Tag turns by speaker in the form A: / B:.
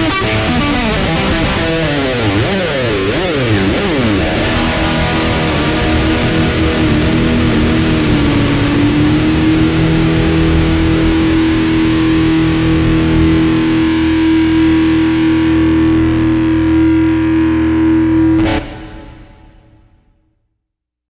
A: Música